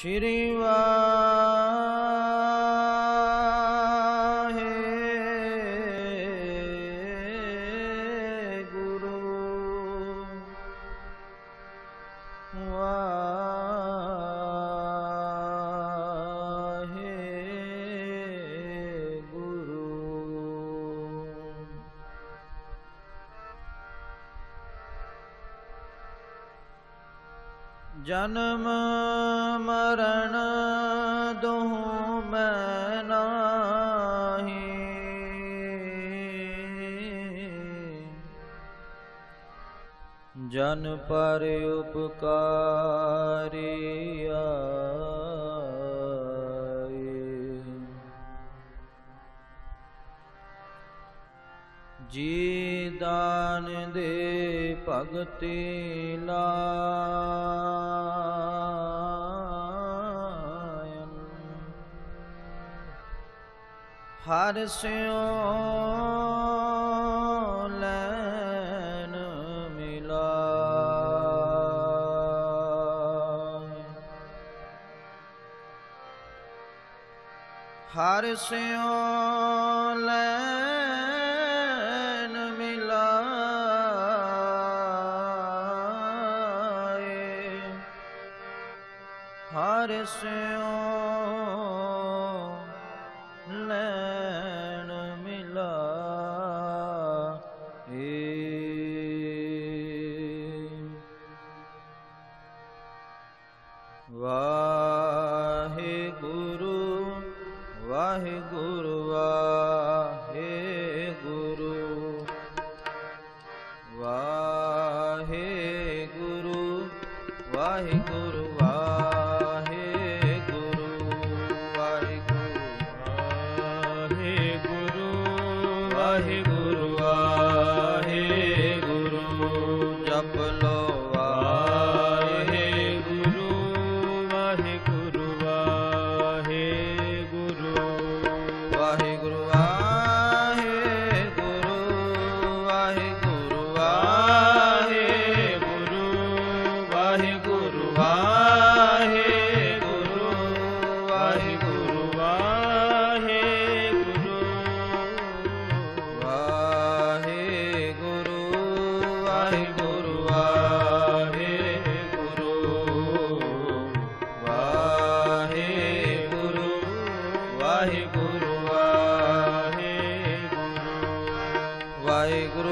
ਸ਼੍ਰੀ ਵਾ ਜਨਮ ਮਰਨ ਦੋਹੁ ਮੈਂ ਨਾਹੀ। ਜਨ ਪਰ ਉਪਕਾਰੀ ਜੀ ਦਾਨ ਦੇ ਭਗਤੀ ਲਾਇਨ ਹਰ ਸਿਉ ਲੈਨ ਮਿਲਾਇ। ਹਰ ਸਿਉ ਲੈਨ ਹਰ ਸਿਉ ਲੈਨ ਮਿਲਾਏ ਵਾਹਿਗੁਰੂ ਵਾਹਿਗੁਰੂ ਵਾਹਿਗੁਰੂ। ਵਾਹਿਗੁਰੂ ਵਾਹਿਗੁਰੂ ਵਾਹਿਗੁਰੂ ਸਾਹਿਬ